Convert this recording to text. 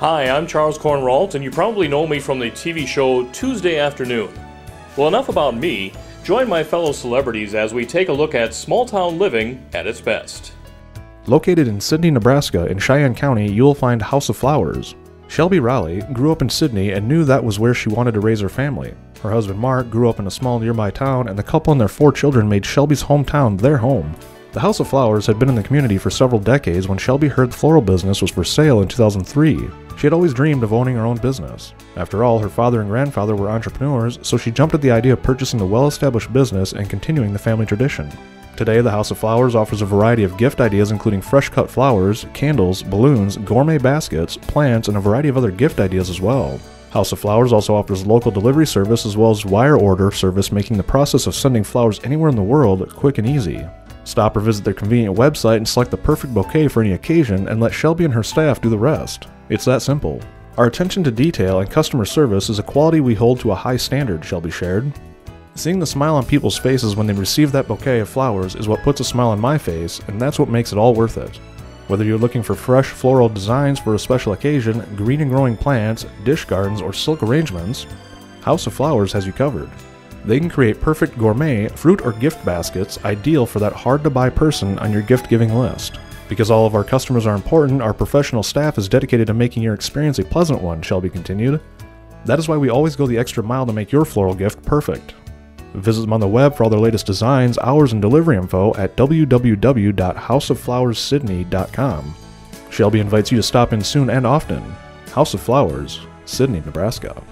Hi, I'm Charles Cornwalt, and you probably know me from the TV show Tuesday Afternoon. Well, enough about me. Join my fellow celebrities as we take a look at small town living at its best. Located in Sidney, Nebraska, in Cheyenne County, you will find House of Flowers. Shelby Raleigh grew up in Sidney and knew that was where she wanted to raise her family. Her husband Mark grew up in a small nearby town, and the couple and their four children made Shelby's hometown their home. The House of Flowers had been in the community for several decades when Shelby heard the floral business was for sale in 2003. She had always dreamed of owning her own business. After all, her father and grandfather were entrepreneurs, so she jumped at the idea of purchasing the well established business and continuing the family tradition. Today, the House of Flowers offers a variety of gift ideas including fresh cut flowers, candles, balloons, gourmet baskets, plants, and a variety of other gift ideas as well. House of Flowers also offers local delivery service as well as wire order service, making the process of sending flowers anywhere in the world quick and easy. Stop or visit their convenient website and select the perfect bouquet for any occasion and let Shelby and her staff do the rest. It's that simple. Our attention to detail and customer service is a quality we hold to a high standard, Shelby shared. Seeing the smile on people's faces when they receive that bouquet of flowers is what puts a smile on my face, and that's what makes it all worth it. Whether you're looking for fresh floral designs for a special occasion, green and growing plants, dish gardens, or silk arrangements, House of Flowers has you covered. They can create perfect gourmet, fruit, or gift baskets ideal for that hard to buy person on your gift giving list. Because all of our customers are important, our professional staff is dedicated to making your experience a pleasant one, Shelby continued. That is why we always go the extra mile to make your floral gift perfect. Visit them on the web for all their latest designs, hours, and delivery info at www.houseofflowerssidney.com. Shelby invites you to stop in soon and often. House of Flowers, Sidney, Nebraska.